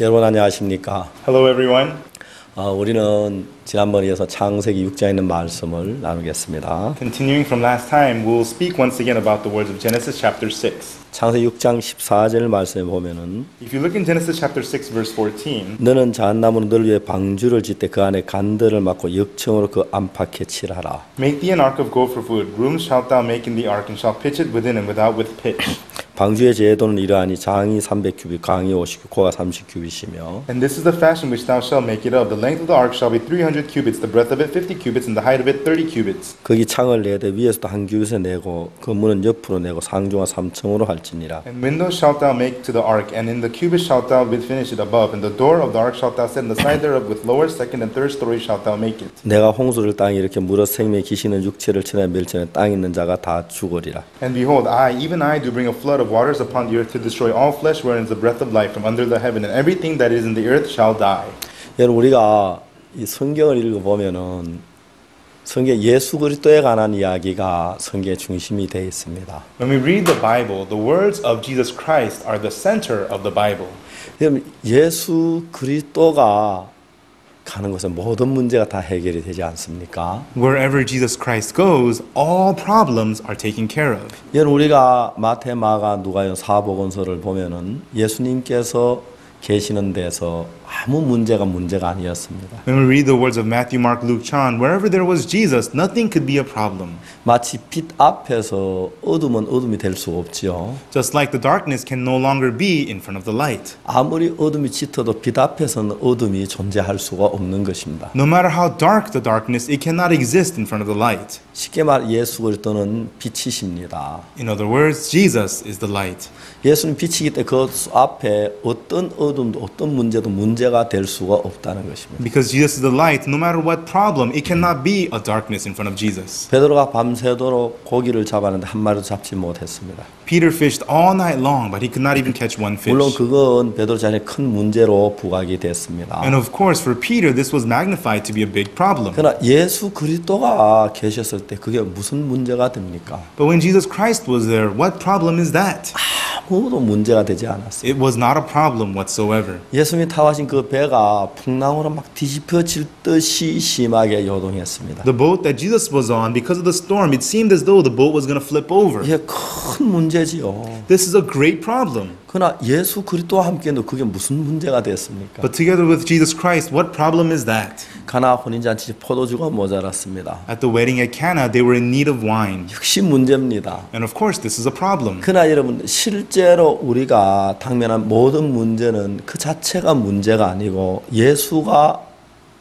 여러분 안녕하십니까? Hello, everyone. 어, 우리는 지난번에 이어서 창세기 6장에 있는 말씀을 나누겠습니다. Continuing from last time, we'll speak once again about the words of Genesis chapter 6. 창세기 6장 14절 말씀에 보면은 If you look in Genesis chapter 6, verse 14, 너는 잣나무는 널 위해 방주를 짓되 그 안에 간들을 막고 역청으로 그 안팎에 칠하라. Make thee an ark of gold for food. Rooms shalt thou make in the ark, and shalt pitch it within and without with pitch. 방주의 제도는 이러하니 장이 300규빗, 강이 50규빗, 고가 30규빗이며 And this is the fashion which thou shalt make it of. The length of the ark shall be 300 cubits, the breadth of it 50 cubits, and the height of it 30 cubits. 거기 창을 내되 위에서도 한 규빗에 내고 그 문은 옆으로 내고 상중하 3층으로 할지니라. And windows shalt thou make to the ark, and in the cubits shalt thou finish it above. And the door of the ark shalt thou set in the side thereof, with lower, second, and third story shalt thou make it. 내가 홍수를 땅에 이렇게 물어 생명의 기시는 육체를 천에 멸치는 땅에 있는 자가 다 죽으리라. And behold, I, even I, do bring a flood of waters upon the earth to destroy all flesh wherein is the breath of life from under the heaven, and everything that is in the earth shall die. 여러분 우리가 이 성경을 읽어 보면은 성경 예수 그리스도에 관한 이야기가 성경의 중심이 되어 있습니다. When we read the Bible, the words of Jesus Christ are the center of the Bible. 여러분 예수 그리스도가 가는 곳은 모든 문제가 다 해결이 되지 않습니까? Wherever Jesus Christ goes, all problems are taken care of. 여러분 우리가 마태, 마가, 누가요 사복음서를 보면은 예수님께서 계시는 데서 아무 문제가 문제가 아니었습니다. When we read the words of Matthew, Mark, Luke, John, wherever there was Jesus, nothing could be a problem. 마치 빛 앞에서 어둠은 어둠이 될 수 없지요. Just like the darkness can no longer be in front of the light. 아무리 어둠이 짙어도 빛 앞에서는 어둠이 존재할 수가 없는 것입니다. No matter how dark the darkness, it cannot exist in front of the light. 쉽게 말 예수 그리스도는 빛이십니다. In other words, Jesus is the light. 예수는 빛이기 때문에 그 앞에 어떤 어둠도 어떤 문제도 문제 가 될 수가 없다는 것입니다. Because Jesus is the light, no matter what problem, it cannot be a darkness in front of Jesus. 베드로가 밤새도록 고기를 잡았는데 한 마리도 잡지 못했습니다. Peter fished all night long, but he could not even catch one 물론 fish. 그건 베드로 자신의 큰 문제로 부각이 됐습니다. And of course, for Peter, this was magnified to be a big problem. 그러나 예수 그리스도가 계셨을 때 그게 무슨 문제가 됩니까? But when Jesus Christ was there, what problem is that? 아무도 문제가 되지 않았어요. It was not a problem whatsoever. 예수님이 타와신 그 배가 풍랑으로 막 뒤집혀질 듯이 심하게 요동했습니다. The boat that Jesus was on, because of the storm, it seemed as though the boat was going to flip over. 이게 큰 문제지요. This is a great problem. 그러나 예수 그리스도와 함께도 그게 무슨 문제가 됐습니까? But together with Jesus Christ, what problem is that? 가나 혼인잔치 포도주가 모자랐습니다. At the wedding at Cana, they were in need of wine. 역시 문제입니다. And of course, this is a problem. 그러나 여러분 실제로 우리가 당면한 모든 문제는 그 자체가 문제가 아니고 예수가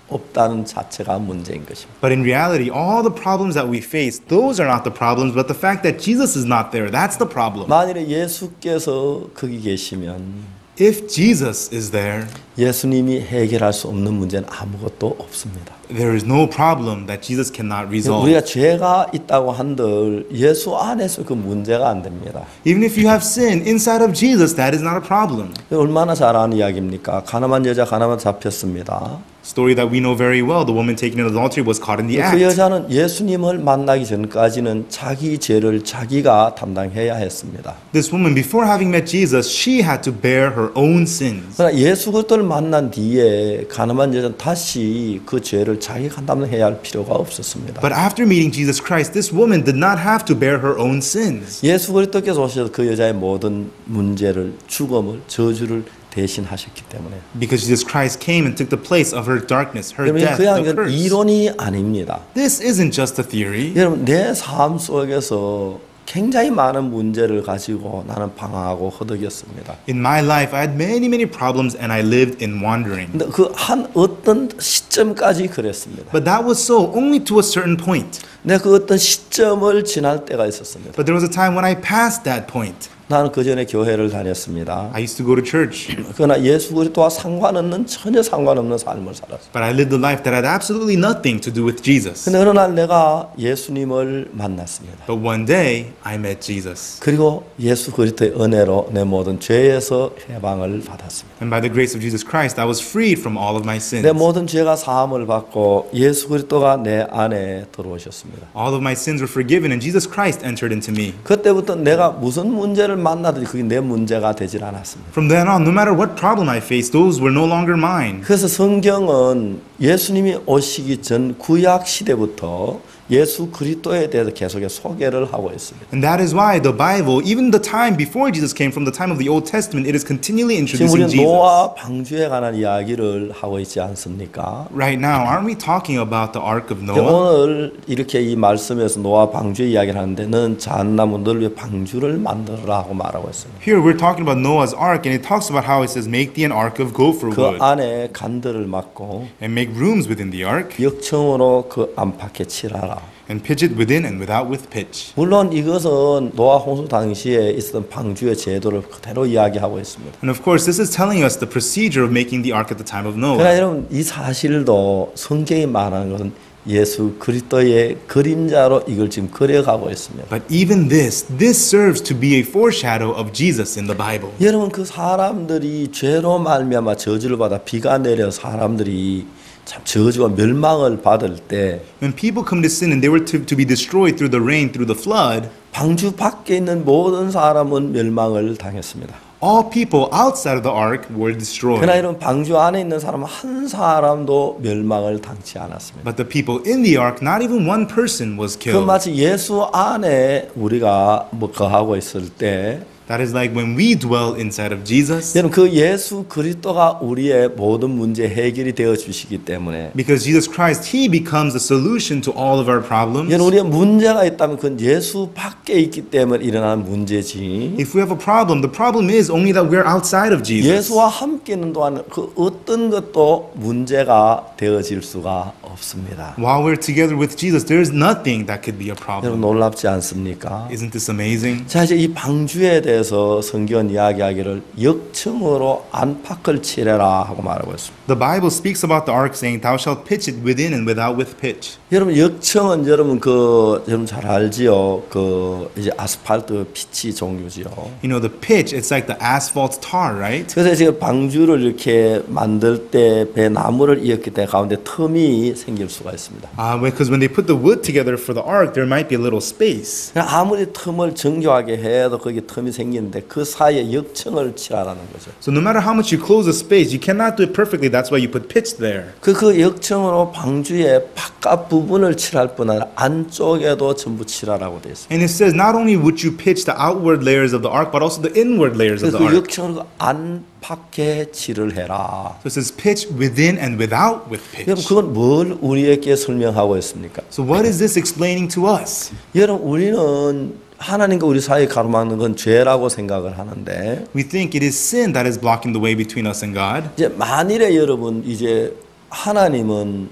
없다는 자체가 문제인 것입니다. But in reality, all the problems that we face, those are not the problems, but the fact that Jesus is not there, that's the problem. 만일에 예수께서 거기 계시면 If Jesus is there, 예수님이 해결할 수 없는 문제는 아무것도 없습니다. there is no problem that Jesus cannot resolve. 우리가 죄가 있다고 한들 예수 안에서 그 문제가 안 됩니다. Even if you have sin inside of Jesus, that is not a problem. 얼마나 잘 아는 이야기입니까? 가나만 여자 가나만 잡혔습니다. Story that we know very well. The woman taken in adultery was caught in the 그 act. 여자는 예수님을 만나기 전까지는 자기 죄를 자기가 담당해야 했습니다. This woman, before having met Jesus, she had to bear her own sins. 그러나 예수 그리스도를 만난 뒤에 가나만 여자는 다시 그 죄를 자기가 담당해야 할 필요가 없었습니다. But after meeting Jesus Christ, this woman did not have to bear her own sins. 예수 그리스도께서 오셔서 그 여자의 모든 문제를 죽음을 저주를 대신하셨기 때문에 Because Jesus Christ came and took the place of her darkness, her 여러분 death, 그냥 the 이건 curse. 이론이 아닙니다. This isn't just a theory. 여러분 내 삶 속에서 굉장히 많은 문제를 가지고 나는 방황하고 허덕였습니다. In my life, I had many, many problems and I lived in wandering. 근데 그 한 어떤 시점까지 그랬습니다. But that was so only to a certain point. 내가 그 어떤 시점을 지날 때가 있었습니다. But there was a time when I passed that point. 나는 그 전에 교회를 다녔습니다. I used to go to church, 그러나 예수 그리스도와 상관없는 전혀 상관없는 삶을 살았어요. but I lived a life that had absolutely nothing to do with Jesus. 근데 어느 날 내가 예수님을 만났습니다. But one day, I met Jesus. 그리고 예수 그리스도의 은혜로 내 모든 죄에서 해방을 받았습니다. And by the grace of Jesus Christ, I was freed from all of my sins. 내 모든 죄가 사함을 받고 예수 그리스도가 내 안에 들어오셨습니다. All of my sins were forgiven, and Jesus Christ entered into me. 그때부터 내가 무슨 문제를 만나든지 그게 내 문제가 되질 않았습니다. From then on, no matter what problem I faced, those were no longer mine. 그래서 성경은 예수님이 오시기 전 구약 시대부터 예수 그리스도에 대해서 계속해서 소개를 하고 있습니다. And that is why the Bible, even the time before Jesus came, from the time of the Old Testament, it is continually 지금 introducing Jesus. 노아 방주에 관한 이야기를 하고 있지 않습니까? Right now, aren't we talking about the Ark of Noah? 오늘 이렇게 이 말씀에서 노아 방주 이야기를 하는데 는 잣나무 널 방주를 만들어라 하고 말하고 있습니다. Here we're talking about Noah's Ark, and it talks about how it says, "Make thee an ark of gopher 그 wood, 안에 간들을 막고 and make rooms within the ark, 역청으로 그 안팎에 칠하라. And pitch it within and without with pitch." 물론 이것은 노아 홍수 당시에 있었던 방주의 제도를 그대로 이야기하고 있습니다. And of course, this is telling us the procedure of making the ark at the time of 그러나 Noah. 여러분 이 사실도 성경이 말하는 것은 예수 그리스도의 그림자로 이걸 지금 그려가고 있습니다. But even this, this serves to be a foreshadow of Jesus in the Bible. 여러분 그 사람들이 죄로 말미암아 저주를 받아 비가 내려 사람들이 참 저주와 멸망을 받을 때 When people committed sin and they were to, to be destroyed through the rain, through the flood, 방주 밖에 있는 모든 사람은 멸망을 당했습니다. all people outside of the ark were destroyed. 그러나 이런 방주 안에 있는 사람 한 사람도 멸망을 당치 않았습니다. But the people in the ark, not even one person was 그 killed. 마치 예수 안에 우리가 뭐 거하고 있을 때 That is like when we dwell inside of Jesus. 여러분 그 예수 그리스도가 우리의 모든 문제 해결이 되어 주시기 때문에 Because Jesus Christ, He becomes the solution to all of our problems. 여러분 우리의 문제가 있다면 그건 예수 밖에 있기 때문에 일어나는 문제지 If we have a problem, the problem is only that we're outside of Jesus. 예수와 함께 있는 동안 그 어떤 것도 문제가 되어질 수가 없습니다. While we're together with Jesus, there is nothing that could be a 여러분 problem. 놀랍지 않습니까? Isn't this amazing? 자 이제 이 방주에 대해 서 성경 이야기하기를 역청으로 안팎을 칠해라 하고 말하고 있습니다. The Bible speaks about the ark saying, Thou shalt pitch it within and without with pitch. 여러분 역청은 여러분 그 여러분 잘 알지요. 그 이제 아스팔트 피치 종류지요. You know, the pitch, it's like the asphalt tar, right? 그래서 지금 방주를 이렇게 만들 때 배 나무를 이었기 때문에 가운데 틈이 생길 수가 있습니다. Uh, because when they put the wood together for the ark, there might be a little space. 아무리 틈을 정교하게 해도 거기 틈이 생 기는데 그 사이에 역청을 칠하라는 거죠. So no matter how much you close the space, you cannot do it perfectly. That's why you put pitch there. 그, 그 역청으로 방주의 바깥 부분을 칠할 뿐 아니라 안쪽에도 전부 칠하라고 되어 있습니다. And it says not only would you pitch the outward layers of the ark, but also the inward layers of the 그 ark. 역청을 안팎에 칠을 해라. So it says pitch within and without with 여러분 pitch. 그건 뭘 우리에게 설명하고 있습니까? So what is this explaining to us? 여러분 우리는 하나님과 우리 사이 가로막는 건 죄라고 생각을 하는데 We think it is sin that is blocking the way between us and God. 이제 만일에 여러분 이제 하나님은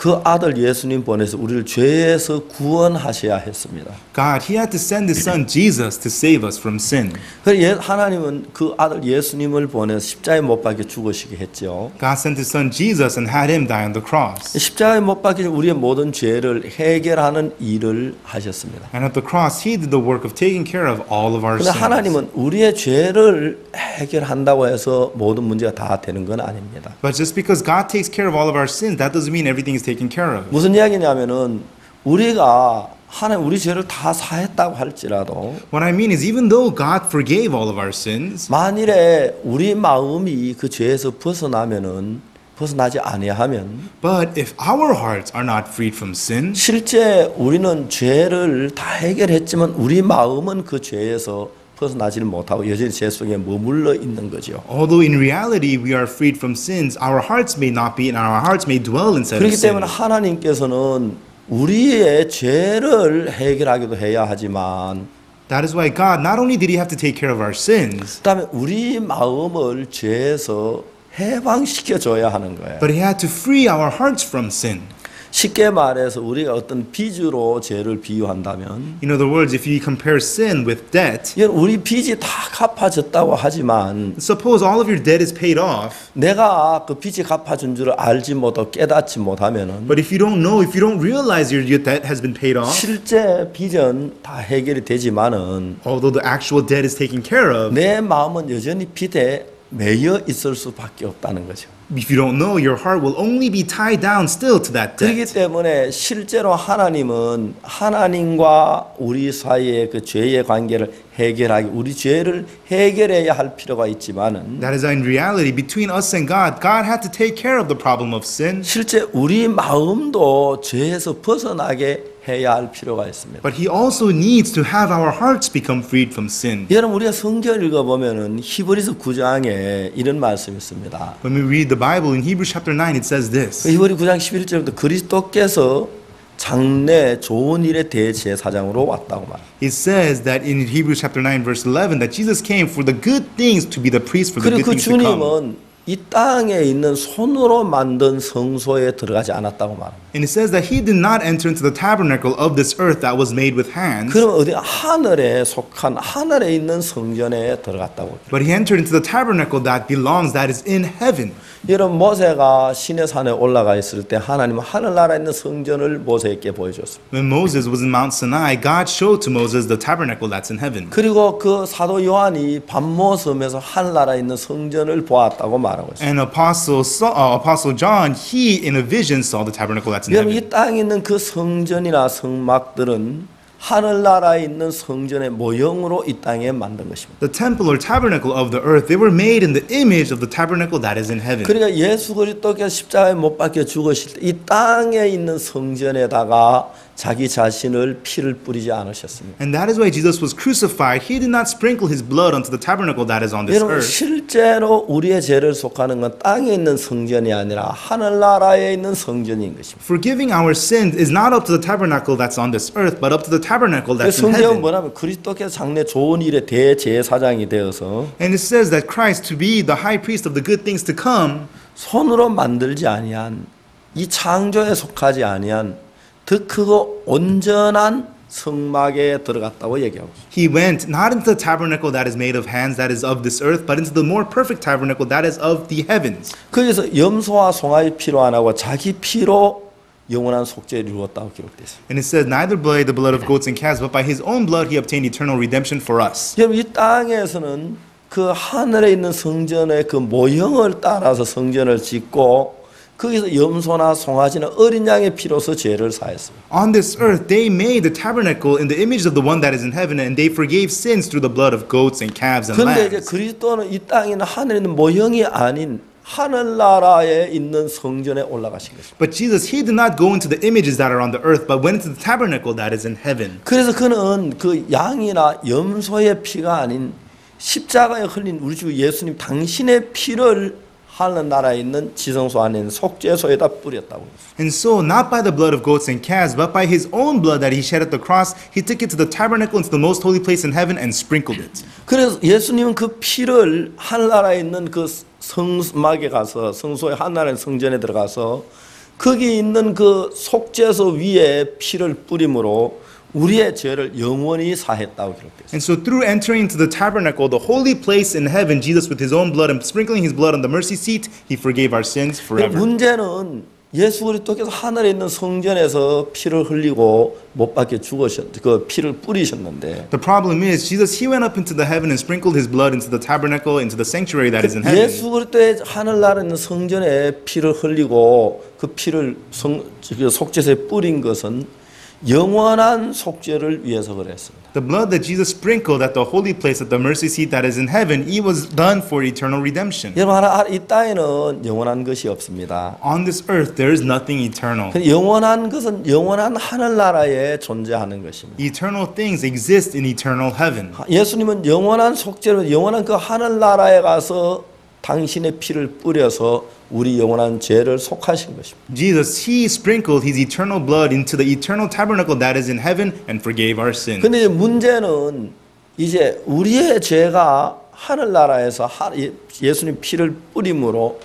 그 아들 예수님 보내서 우리를 죄에서 구원하셔야 했습니다. God, He had to send His Son Jesus to save us from sin. 그래서 예- 하나님은 그 아들 예수님을 보내서 십자가에 못 박혀 죽으시게 했죠. God sent His Son Jesus and had Him die on the cross. 십자가에 못 박혀 우리의 모든 죄를 해결하는 일을 하셨습니다. And at the cross, He did the work of taking care of all of our sins. 하나님은 우리의 죄를 해결한다고 해서 모든 문제가 다 되는 건 아닙니다. But just because God takes care of all of our sins, that doesn't mean everything is taken care of. 무슨 이야기냐면은 우리가 하나님 우리 죄를 다 사했다고 할지라도 What I mean is, even though God forgave all of our sins, 만일에 우리 마음이 그 죄에서 벗어나면은 벗어나지 아니하면 but if our hearts are not freed from sin, 실제 우리는 죄를 다 해결했지만 우리 마음은 그 죄에서 벗어나지를 못하고 여전히 죄 속에 머물러 있는 거죠. although in reality we are freed from sins, our hearts may not be, and our hearts may dwell inside of 그렇기 sin. 때문에 하나님께서는 우리의 죄를 해결하기도 해야 하지만 That is why God not only did He have to take care of our sins, 그다음에 우리 마음을 죄에서 해방시켜 줘야 하는 거예요. but He had to free our hearts from sin. 쉽게 말해서 우리가 어떤 빚으로 죄를 비유한다면 In other words, if you compare sin with debt, 우리 빚이 다 갚아졌다고 하지만 suppose all of your debt is paid off, 내가 그 빚이 갚아준 줄을 알지 못하고 깨닫지 못하면은 but if you don't know, if you don't realize your, your debt has been paid off, 실제 빚은 다 해결이 되지만은 although the actual debt is taken care of, 내 마음은 여전히 빚에 매여 있을 수밖에 없다는 거죠. If you don't know, your heart will only be tied down still to that 그렇기 debt. 때문에 실제로 하나님은 하나님과 우리 사이의 그 죄의 관계를 해결하기 우리 죄를 해결해야 할 필요가 있지만은 That is in reality between us and God. God had to take care of the problem of sin, 실제 우리 마음도 죄에서 벗어나게 해야 할 필요가 있습니다. but He also needs to have our hearts become freed from sin. 여러분 우리가 성경 읽어 보면은 히브리서 9장에 이런 말씀이 있습니다. When we read the Bible in Hebrews chapter 9, it says 그 this 히브리 9장 11절부터 그리스도께서 장래 좋은 일의 대제사장으로 왔다고 말합니다. It says that in Hebrews chapter 9, verse 11, that Jesus came for the good things to be the priest for the 그리고 good 그 things to come. 주님은 이 땅에 있는 손으로 만든 성소에 들어가지 않았다고 말합니다. And it says that he did not enter into the tabernacle of this earth that was made with hands, 그러면 어디 하늘에 속한 하늘에 있는 성전에 들어갔다고. but he entered into the tabernacle that belongs, that is in heaven. 여러분 모세가 시내 산에 올라가 있을 때 하나님은 하늘나라에 있는 성전을 모세에게 보여줬습니다. When Moses was in Mount Sinai, God showed to Moses the tabernacle that's in heaven. 그리고 그 사도 요한이 밤모섬에서 하늘나라에 있는 성전을 보았다고 말하고 있습니다. And Apostle, Sa- uh, Apostle John, he in a vision saw the tabernacle that's in 여러분 heaven. 이 땅에 있는 그 성전이나 성막들은 하늘나라에 있는 성전의 모형으로 이 땅에 만든 것입니다. The temple or tabernacle of the earth, they were made in the image of the tabernacle that is in heaven. 그러니까 예수 그리스도께서 십자가에 못 박혀 죽으실 때 이 땅에 있는 성전에다가 자기 자신을 피를 뿌리지 않으셨습니다. And that is why Jesus was crucified. He did not sprinkle his blood onto the tabernacle that is on this 여러분 earth. 실제로 우리의 죄를 속하는 건 땅에 있는 성전이 아니라 하늘나라에 있는 성전인 것입니다. Forgiving our sins is not up to the tabernacle that's on this earth, but up to the tabernacle 그 that's in 성경은 heaven. 뭐냐면 그리스도께서 장래 좋은 일의 대제사장이 되어서 And it says that Christ, to be the high priest of the good things to come, 손으로 만들지 아니한 이 창조에 속하지 아니한 더 크고 온전한 성막에 들어갔다고 얘기하고 he went not into the tabernacle that is made of hands, that is of this earth, but into the more perfect tabernacle that is of the heavens. 거기서 염소와 송아지 피로 안 하고 자기 피로 영원한 속죄를 이루었다고 기록되어 있습니다. And it says, Neither by the blood of goats and calves, but by his own blood he obtained eternal redemption for us. 여러분 이 땅에서는 그 하늘에 있는 성전의 그 모형을 따라서 성전을 짓고 거기서 염소나 송아지는 어린 양의 피로서 죄를 사했습니다. On this earth, they made the tabernacle in the image of the one that is in heaven, and they forgave sins through the blood of goats and calves and 그런데 이제 lambs. 그리스도는 이 땅에 있는 하늘에 있는 모형이 아닌 하늘나라에 있는 성전에 올라가신 것입니다. But Jesus, he did not go into the images that are on the earth, but went into the tabernacle that is in heaven. 그래서 그는 그 양이나 염소의 피가 아닌 십자가에 흘린 우리 주 예수님 당신의 피를 하늘 나라에 있는 지성소 안에 있는 속죄소에다 뿌렸다고. And so, not by the blood of goats and calves, but by his own blood that he shed at the cross, he took it to the tabernacle into the most holy place in heaven and sprinkled it. 그래서 예수님은 그 피를 하늘 나라에 있는 그 성막에 가서 성소의 하늘나라의 성전에 들어가서 거기 있는 그 속죄소 위에 피를 뿌림으로 우리의 죄를 영원히 사했다고 기록됐어요. And so, through entering into the tabernacle, the holy place in heaven, Jesus, with his own blood and sprinkling his blood on the mercy seat, he forgave our sins forever. 문제는 예수 그리스도께서 하늘에 있는 성전에서 피를 흘리고 못 박혀 죽으셨 그 피를 뿌리셨는데 The problem is, Jesus, he went up into the heaven and sprinkled his blood into the tabernacle, into the sanctuary that is in heaven. 예수 그리스도의 하늘나라에 있는 성전에 피를 흘리고 그 피를 성, 그 속죄소에 뿌린 것은 영원한 속죄를 위해서 그랬습니다. The blood that Jesus sprinkled at the holy place at the mercy seat that is in heaven, it was done for eternal redemption. 여러분 하나 이 땅에는 영원한 것이 없습니다. On this earth, there is nothing eternal. 그 영원한 것은 영원한 하늘나라에 존재하는 것입니다. Eternal things exist in eternal heaven. 예수님은 영원한 속죄로 영원한 그 하늘나라에 가서 당신의 피를 뿌려서 우리 영원한 죄를 속하신 것입니다. Jesus, he sprinkled his eternal blood into the eternal tabernacle that is in heaven and forgave our sin. 근데 문제는 이제 우리의 죄가 하늘나라에서 하- 예- 예수님 피를 뿌림으로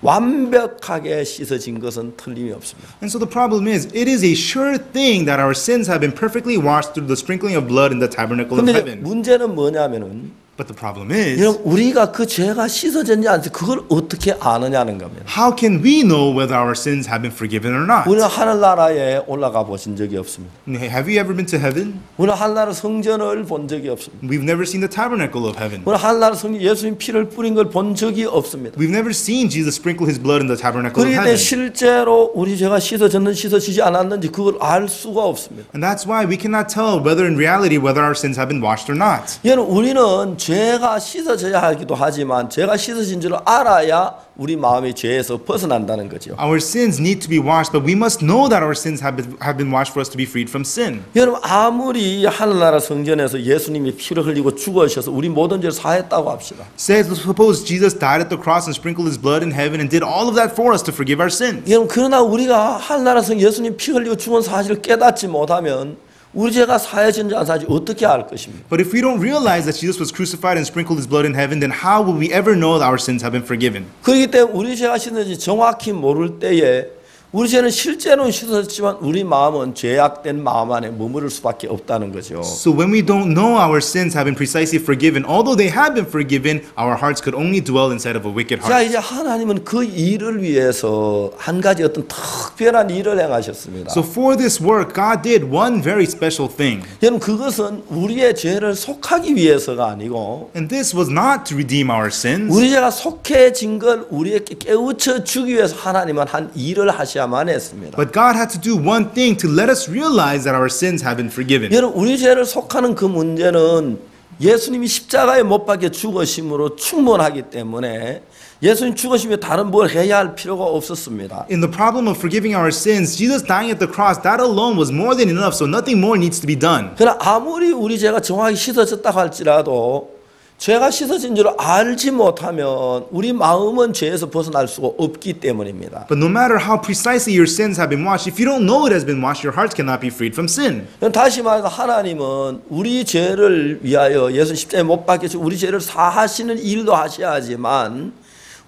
완벽하게 씻어진 것은 틀림이 없습니다. And so the problem is, it is a sure thing that our sins have been perfectly washed through the sprinkling of blood in the tabernacle of 근데 heaven. 문제는 뭐냐면은 But the problem is, 여러분 우리가 그 죄가 씻어졌냐 안 그걸 어떻게 아느냐는 겁니다. how can we know whether our sins have been forgiven or not? 우리는 하늘나라에 올라가 보신 적이 없습니다. Have you ever been to heaven? 우리는 하늘나라 성전을 본 적이 없습니다. We've never seen the tabernacle of heaven. 우리는 하늘나라 성전 예수님 피를 뿌린 걸 본 적이 없습니다. We've never seen Jesus sprinkle his blood in the tabernacle of 그렇기 heaven. 실제로 우리 죄가 씻어졌는지 씻어지지 않았는지 그걸 알 수가 없습니다. And that's why we cannot tell whether in reality whether our sins have been washed or not. 여러분 우리는 죄가 씻어져야 하기도 하지만 죄가 씻어진 줄 알아야 우리 마음이 죄에서 벗어난다는 거죠. Our sins need to be washed, but we must know that our sins have been, have been washed for us to be freed from sin. 여러분 아무리 하늘나라 성전에서 예수님이 피를 흘리고 죽으셔서 우리 모든 죄를 사했다고 합시다. Say, suppose Jesus died at the cross and sprinkled his blood in heaven and did all of that for us to forgive our sins. 여러분 그러나 우리가 하늘나라 성 예수님 피 흘리고 죽은 사실을 깨닫지 못하면 우리 죄가 사해진지 안 사해진지 어떻게 알 것입니까? But if we don't realize that Jesus was crucified and sprinkled his blood in heaven, then how will we ever know that our sins have been forgiven? 그렇기 때문에 우리 죄가 씻는지 정확히 모를 때에 우리 죄는 실제로는 씻어졌지만 우리 마음은 죄악된 마음 안에 머무를 수밖에 없다는 거죠. So when we don't know our sins have been precisely forgiven, although they have been forgiven, our hearts could only dwell inside of a wicked 자 heart. 이제 하나님은 그 일을 위해서 한 가지 어떤 특별한 일을 행하셨습니다. So for this work, God did one very special thing. 여러분 그것은 우리의 죄를 속하기 위해서가 아니고 And this was not to redeem our sins, 우리 죄가 속해진 걸 우리에게 깨우쳐 주기 위해서 하나님은 한 일을 하 셔야만 했습니다. but God had to do one thing to let us realize that our sins have been forgiven. 여러분 우리 죄를 속하는 그 문제는 예수님이 십자가에 못 박혀 죽으심으로 충분하기 때문에 예수님 죽으시면 다른 뭘 해야 할 필요가 없었습니다. In the problem of forgiving our sins, Jesus dying at the cross, that alone was more than enough, so nothing more needs to be done. 그러나 아무리 우리 죄가 정확히 씻어졌다고 할지라도 죄가 씻어진 줄 알지 못하면 우리 마음은 죄에서 벗어날 수가 없기 때문입니다. But no matter how precisely your sins have been washed, if you don't know it has been washed, your heart cannot be freed from sin. 다시 말해서 하나님은 우리 죄를 위하여 예수 십자가에 못 박혀 우리 죄를 사하시는 일도 하셔야지만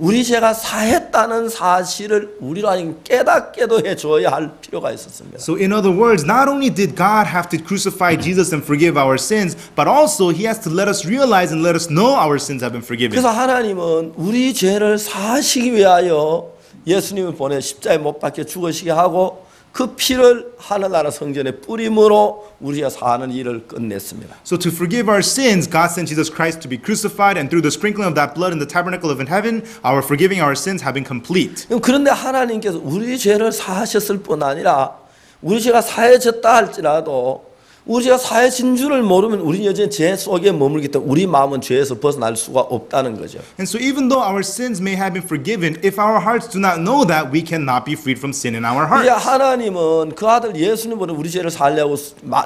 우리 죄가 사했다는 사실을 하여금 깨닫게도 해줘야 할 필요가 있었습니다. So, in other words, not only did God have to crucify Jesus and forgive our sins, but also He has to let us realize and let us know our sins have been forgiven. 그래서 하나님은 우리 죄를 사하시기 위하여 예수님을 보내 십자가에 못 박혀 죽으시게 하고 그 피를 하늘나라 성전에 뿌림으로 우리가 사는 일을 끝냈습니다. So, to forgive our sins, God sent Jesus Christ to be crucified, and through the sprinkling of that blood in the tabernacle of in heaven, our forgiving our sins have been complete. 그런데 하나님께서 우리 죄를 사하셨을 뿐 아니라 우리 죄가 사해졌다 할지라도 우리 죄가 사해진 줄을 모르면 우리 여전히 죄 속에 머물기 때문에 우리 마음은 죄에서 벗어날 수가 없다는 거죠. And so, even though our sins may have been forgiven, if our hearts do not know that, we cannot be freed from sin in our 이제 hearts. 하나님은 그 아들 예수님으로 우리 죄를 살려고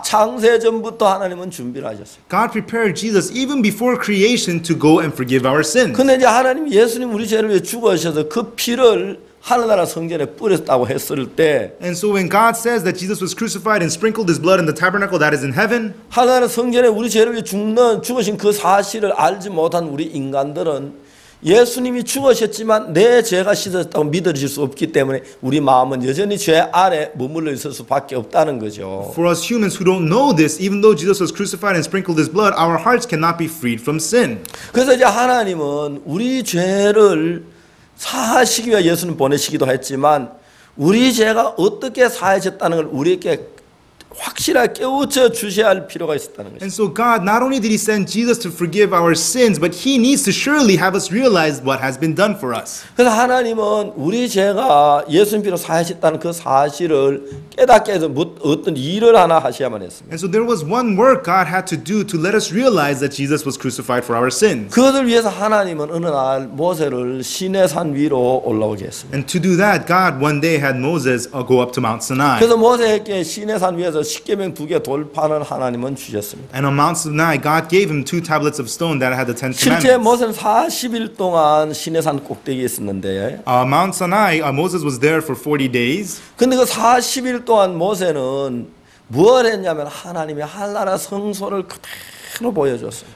창세 전부터 하나님은 준비를 하셨어요. God prepared Jesus even before creation to go and forgive our sins. 근데 이제 하나님 예수님 우리 죄를 위해 죽으셔서 그 피를 하늘나라 성전에 뿌렸다고 했을 때 And so when God says that Jesus was crucified and sprinkled his blood in the tabernacle that is in heaven, 하나님 성전에 우리 죄를 위해 죽는 죽으신 그 사실을 알지 못한 우리 인간들은 예수님이 죽으셨지만 내 죄가 씻어졌다고 믿어질 수 없기 때문에 우리 마음은 여전히 죄 안에 머물러 있을 수밖에 없다는 거죠. for us humans who don't know this, even though Jesus was crucified and sprinkled his blood, our hearts cannot be freed from sin. 그래서 이제 하나님은 우리 죄를 사하시기 위해 예수님 보내시기도 했지만 우리 죄가 어떻게 사해졌다는 걸 우리에게 확실하게 깨우쳐 주셔야 할 필요가 있었다는 거죠. And so God, not only did he send Jesus to forgive our sins, but he needs to surely have us realize what has been done for us. 그래서 하나님은 우리 죄가 예수님 피로 사하셨다는 그 사실을 깨닫게 해서 뭐- 어떤 일을 하나 하셔야만 했습니다. And so there was one work God had to do to let us realize that Jesus was crucified for our sins. 그것을 위해서 하나님은 어느 날 모세를 시내산 위로 올라오게 했습니다. And to do that, God one day had Moses uh, go up to Mount Sinai. 그래서 모세에게 시내산 위에서 십계명 두 개 돌판을 하나님은 주셨습니다. And on Mount Sinai, God gave him two tablets of stone that had the Ten 실제 Commandments. 모세는 40일 동안 시내산 꼭대기에 있었는데 Uh, Mount Sinai, uh, Moses was there for 40 days. 근데 그 40일 동안 모세는 뭘 했냐면 하나님의 한나라 성소를 그대로.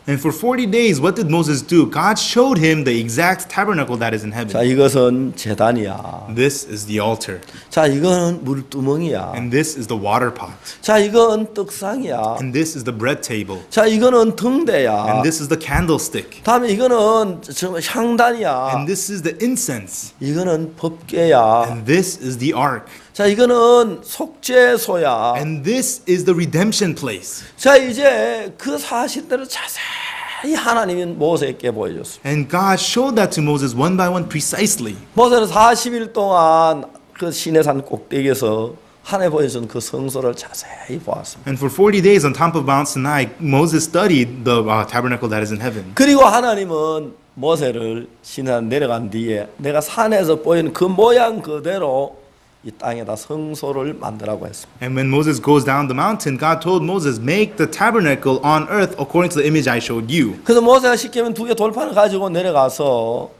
And for 40 days, what did Moses do? God showed him the exact tabernacle that is in 자, heaven. 이것은 재단이야. This is the altar, 자, 이거는 물두멍이야. and this is the water pot, 자, 이건 떡상이야. and this is the bread table, 자, 이거는 등대야. and this is the candlestick, 다음에 이거는 저 향단이야. and this is the incense, 이거는 법궤야. and this is the ark, 자, 이거는 속죄소야. and this is the redemption place. 자, 이제 그 사실대로 자세히 하나님이 모세에게 보여줬어요. And God showed that to Moses one by one precisely. 모세는 40일 동안 그 시내산 꼭대기에서 하나님 보여준 그 성소를 자세히 보았습니다. And for 40 days on top of Mount Sinai, Moses studied the uh, tabernacle that is in heaven. 그리고 하나님은 모세를 시내산 내려간 뒤에 내가 산에서 보이는 그 모양 그대로 이 땅에다 성소를 만들라고 했습니다. And when Moses goes down the mountain, God told Moses, Make the tabernacle on earth according to the image I showed you. 그래서 모세가 시키면 두개 돌판을 가지고 내려가서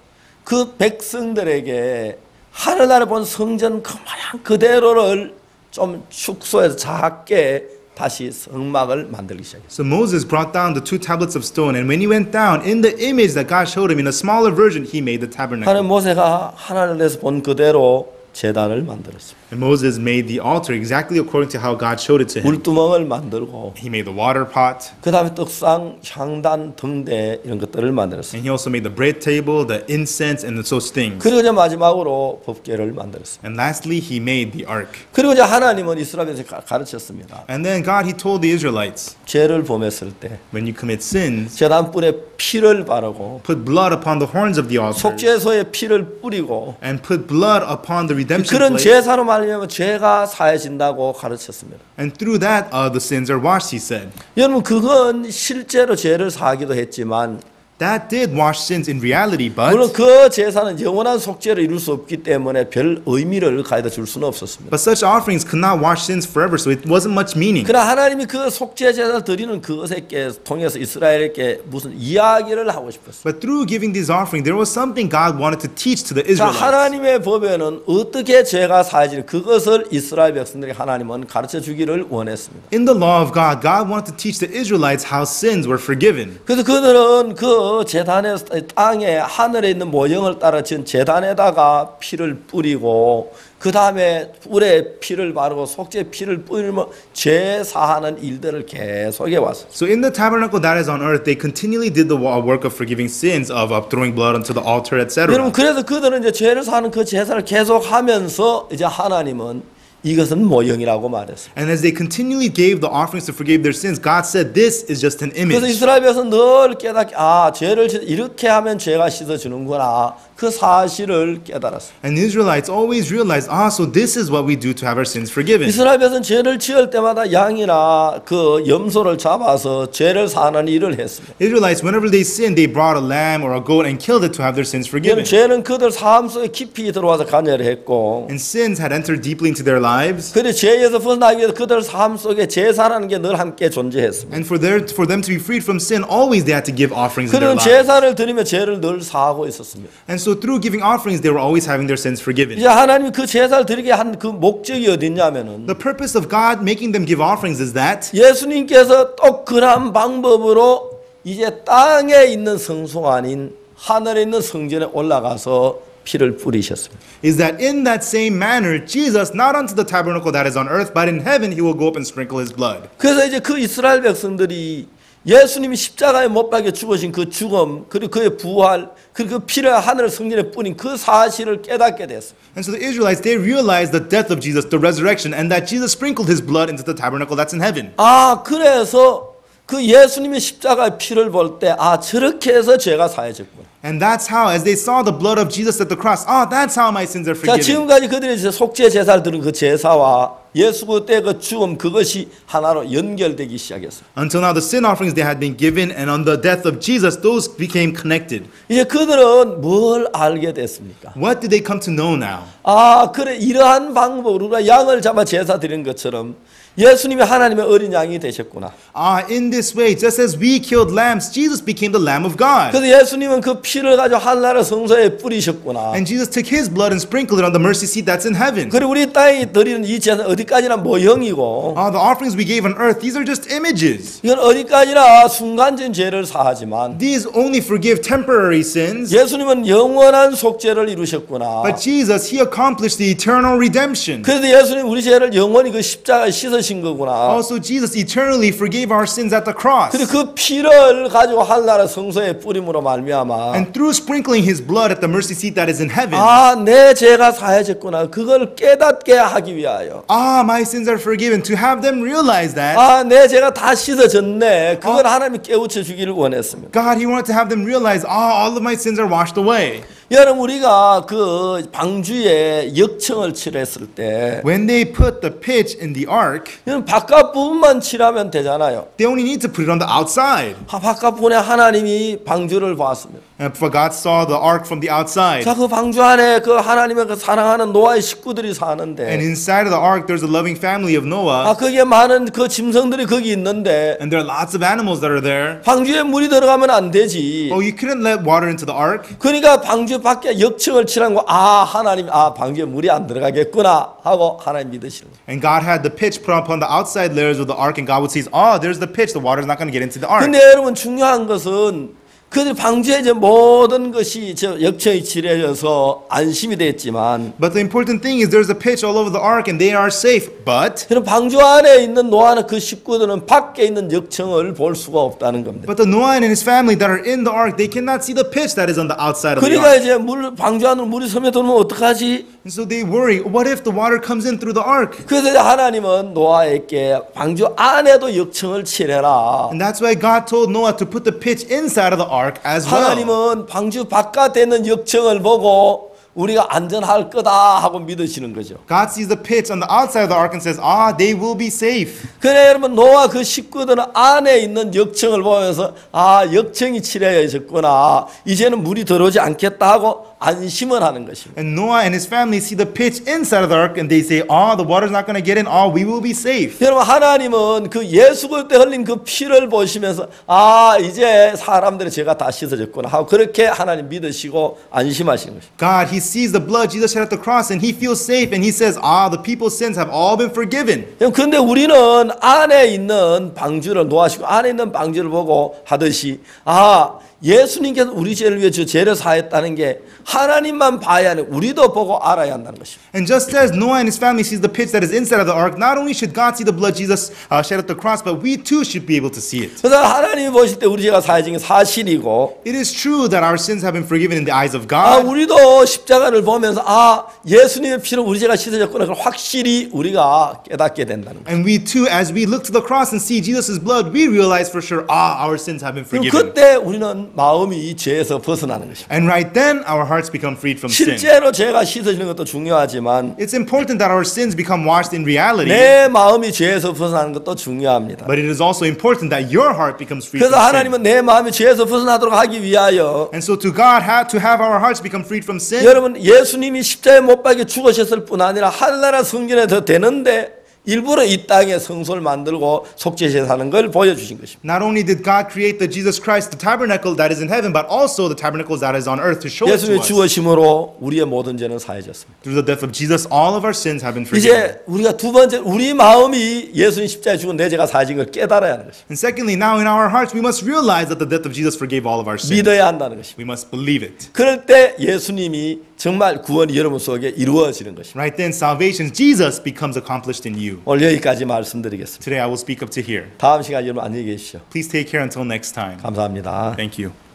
그 백성들에게 하늘나라 본 성전 그 모양 그대로를 좀 축소해서 작게 다시 성막을 만들기 시작했어요. So Moses brought down the two tablets of stone, and when he went down, in the image that God showed him, in a smaller version, he made the 하나님 tabernacle. 모세가 하나님에서 본 그대로 재단을 만들었습니다. And Moses made the altar exactly according to how God showed it to him. 물두멍을 만들고 He made the water pot, 그 다음에 떡상, 향단, 등대 이런 것들을 만들었어요. and he also made the bread table, the incense, and those things. 그리고 이제 마지막으로 법궤를 만들었어요. And lastly, he made the ark. 그리고 이제 하나님은 이스라엘에서 가- 가르쳤습니다. And then God, he told the Israelites, 죄를 범했을 때 when you commit sins, 재단불에 피를 바르고 put blood upon the horns of the altar, 속죄소에 피를 뿌리고 and put blood upon the redemption 그런 place. 제사로 말미암아 죄가 사해진다고 가르쳤습니다. And through that, uh, the sins are washed, he said. 여러분 그건 실제로 죄를 사하기도 했지만 That did wash sins in reality, 물론 but, 그 제사는 영원한 속죄를 이룰 수 없기 때문에 별 의미를 가져다 줄 수는 없었습니다. but such offerings could not wash sins forever, so it wasn't much meaning. 그러나 하나님이 그 속죄 제사를 드리는 그것에 통해서 이스라엘에게 무슨 이야기를 하고 싶었어요. But through giving these offerings, there was something God wanted to teach to the 자, Israelites. 하나님의 법에는 어떻게 죄가 사해지는 그것을 이스라엘 백성들이 하나님은 가르쳐 주기를 원했습니다. In the law of God, God wanted to teach the Israelites how sins were forgiven. 그래서 그들은 그 재단에 땅에 하늘에 있는 모형을 따라 지은 재단에다가 피를 뿌리고 그 다음에 뿔에 피를 바르고 속죄 피를 뿌리며 죄 사하는 일들을 계속해 왔어요. So in the tabernacle that is on earth, they continually did the work of forgiving sins, of uh, throwing blood onto the altar, etc. 여러분 그래서 그들은 이제 죄를 사는 그 제사를 계속하면서 이제 하나님은 이것은 모형이라고 말했어요. And as they continually gave the offerings to forgive their sins, God said, This is just an 그래서 image. 이스라엘에서 늘 깨닫게 아 죄를 씻- 이렇게 하면 죄가 씻어주는구나 그 사실을 깨달았어요. And the Israelites always realized, ah, so this is what we do to have our sins forgiven. 이스라엘에서는 죄를 지을 때마다 양이나 그 염소를 잡아서 죄를 사는 일을 했습니다. Israelites, whenever they sinned, they brought a lamb or a goat and killed it to have their sins 여러분 forgiven. 죄는 그들 삶 속에 깊이 들어와서 관여를 했고 And sins had entered deeply into their lives. 그리고 죄에서 벗어나기 위해서 그들 삶 속에 제사라는 게 늘 함께 존재했습니다. And for, their, for them to be freed from sin, always they had to give offerings in 그들은 their lives. 제사를 드리며 죄를 늘 사하고 있었습니다. And so through giving offerings, they were always having their sins forgiven. 이제 하나님이 그 제사를 드리게 한 그 목적이 어딨냐면은 The purpose of God making them give offerings is that 예수님께서 또 그런 방법으로 이제 땅에 있는 성소가 아닌 하늘에 있는 성전에 올라가서 피를 뿌리셨습니다. is that in that same manner, Jesus, not unto the tabernacle that is on earth, but in heaven, he will go up and sprinkle his blood. 그래서 이제 그 이스라엘 백성들이 예수님이 십자가에 못 박혀 죽으신 그 죽음 그리고 그의 부활 그리고 그 피를 하늘 성전에 뿌린 그 사실을 깨닫게 됐어요. And so the Israelites, they realized the death of Jesus, the resurrection, and that Jesus sprinkled his blood into the tabernacle that's in heaven. 아 그래서 그 예수님의 십자가의 피를 볼 때 아 저렇게 해서 죄가 사해졌구나. And that's how, as they saw the blood of Jesus at the cross, ah, that's how my sins are 자 forgiven. 지금까지 그들이 이제 속죄 제사를 드린 그 제사와 예수 그때 그 죽음 그것이 하나로 연결되기 시작했어요. Until now, the sin offerings they had been given, and on the death of Jesus, those became connected. 이제 그들은 뭘 알게 됐습니까? What did they come to know now? 아 그래 이러한 방법으로 우리가 양을 잡아 제사 드린 것처럼 예수님이 하나님의 어린 양이 되셨구나. Ah, in this way, just as we killed lambs, Jesus became the Lamb of God. 그래서 예수님은 그 피를 가지고 하늘나라 성소에 뿌리셨구나. And Jesus took his blood and sprinkled it on the mercy seat that's in heaven. 그리고 우리 땅에 드리는 이 제사 어디 어디까지나 모형이고 Uh, the offerings we gave on earth, these are just images. 이건 어디까지나 순간적인 죄를 사하지만 These only forgive temporary sins. 예수님은 영원한 속죄를 이루셨구나. But Jesus, He accomplished the eternal redemption. 그래서 예수님 우리 죄를 영원히 그 십자가에 씻으 신 거구나. Also, Jesus eternally forgave our sins at the cross. 그리고 그 피를 가지고 하늘나라 성소에 뿌림으로 말미암아 And through sprinkling His blood at the mercy seat that is in heaven, 아, 내 죄가 사해졌구나. 그걸 깨닫게 하기 위하여. ah, my sins are forgiven. To have them realize that, 아, 내 죄가 다 씻어졌네. 그걸 하나님이 깨우쳐 주기를 원했습니다. God, He wanted to have them realize, ah, all of my sins are washed away. 여러분 우리가 그 방주에 역청을 칠했을 때 When they put the pitch in the ark, 이건 바깥 부분만 칠하면 되잖아요. they only need to put it on the outside. 하- 바깥 부분에 하나님이 방주를 보았습니다. And for God saw the ark from the outside. 자, 그 방주 안에 그 하나님의 그 사랑하는 노아의 식구들이 And 사는데 inside of the ark, there's a loving family of Noah. 아, 거기에 많은 그 짐승들이 거기 있는데 And there are lots of animals that are there. 방주에 물이 들어가면 안 되지. Oh, you couldn't let water into the ark. 그러니까 방주 밖에 역청을 칠한 거, 아, 하나님, 아, 방주에 물이 안 들어가겠구나 하고 하나님 믿으시는 거예요. And God had the pitch put upon the outside layers of the ark, and God would say, Oh, there's the pitch. The water's not going to get into the ark. 근데 여러분 중요한 것은 그들 방주에 이제 모든 것이 저 역청이 칠해져서 안심이 됐지만 But the important thing is there's a pitch all over the ark, and they are safe. But 그럼 방주 안에 있는 노아나 그 식구들은 밖에 있는 역청을 볼 수가 없다는 겁니다. but the Noah and his family that are in the ark, they cannot see the pitch that is on the outside of the 그러니까 ark. 이제 물 방주 안으로 물이 스며들면 어떡하지? And so they worry, what if the water comes in through the ark? 그래서 하나님은 노아에게 방주 안에도 역청을 칠해라. And that's why God told Noah to put the pitch inside of the ark as well. 하나님은 방주 바깥에 있는 역청을 보고 우리가 안전할 거다 하고 믿으시는 거죠. God sees the pitch on the outside of the ark and says, Ah, they will be safe. 그래 여러분 노아 그 식구들은 안에 있는 역청을 보면서 아 역청이 칠해졌구나 이제는 물이 들어오지 않겠다 하고 안심을 하는 것입니다. And Noah and his family see the pitch inside of the ark and they say, Oh, the water's not going to get in. Oh, we will be safe. 여러분 하나님은 그 예수 그때 흘린 그 피를 보시면서 아 이제 사람들의 죄가 다 씻어졌구나 하고 그렇게 하나님 믿으시고 안심하시는 것입니다. God, he sees the blood Jesus shed at the cross and he feels safe and he says, Ah, the people's sins have all been forgiven. 그런데 우리는 안에 있는 방주를 놓아시고 안에 있는 방주를 보고 하듯이 아 예수님께서 우리 죄를 위해 저 죄를 사했다는 게 하나님만 봐야 하는 우리도 보고 알아야 한다는 것입니다. And just as Noah and his family sees the pitch that is inside of the ark, not only should God see the blood Jesus uh, shed at the cross, but we too should be able to see it. 그래서 하나님이 보실 때 우리 죄가 사해진 게 사실이고 It is true that our sins have been forgiven in the eyes of 아 God. 우리도 십자가를 보면서 아 예수님의 피로 우리 죄가 씻어졌구나 그걸 확실히 우리가 깨닫게 된다는 거예요. And we too, as we look to the cross and see Jesus' blood, we realize for sure, ah, our sins have been forgiven. 그때 우리는 마음이 이 죄에서 벗어나는 것입니다. And right then, our hearts become freed from sin. 실제로 죄가 씻어지는 것도 중요하지만 It's important that our sins become washed in reality, 내 마음이 죄에서 벗어나는 것도 중요합니다. but it is also important that your heart becomes free 그래서 from sin. 하나님은 내 마음이 죄에서 벗어나도록 하기 위하여 And so to God, have to have our hearts become freed from sin, 여러분 예수님이 십자가에 못 박혀 죽으셨을 뿐 아니라 하늘나라 성전에 더 되는데 일부러 이 땅에 성소를 만들고 속죄제 사는 걸 보여주신 것입니다. not only did God create the Jesus Christ, the tabernacle that is in heaven, but also the tabernacles that is on earth to show us. 죽으심으로 우리의 모든 죄는 사해졌습니다. Through the death of Jesus, all of our sins have been forgiven. 이제 우리가 두 번째 우리 마음이 예수님 십자가에 죽은 내 죄가 사해진 걸 깨달아야 하는 것입니다. And secondly, now in our hearts, we must realize that the death of Jesus forgave all of our sins. 믿어야 한다는 것입니다. We must believe it. 그럴 때 예수님이 정말 구원이 여러분 속에 이루어지는 것입니다. Right then, salvation, Jesus becomes accomplished in you. 오늘 여기까지 말씀드리겠습니다. Today, I will speak up to here. 다음 시간 여러분 안녕히 계십시오. Please take care until next time. 감사합니다. Thank you.